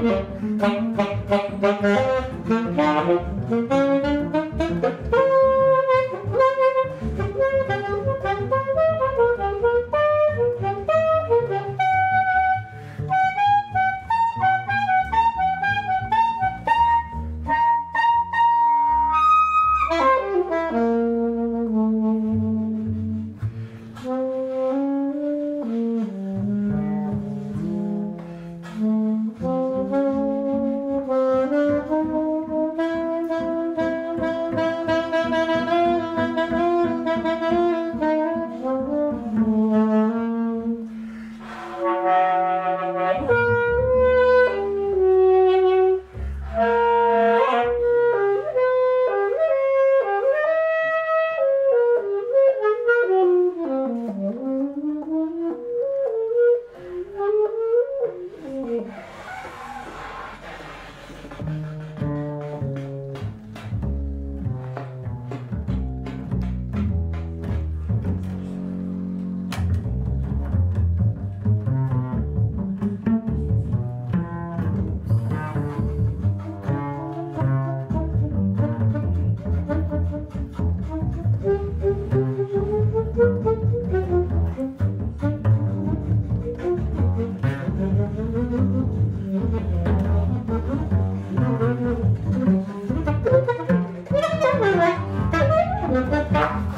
Thank you. Gracias.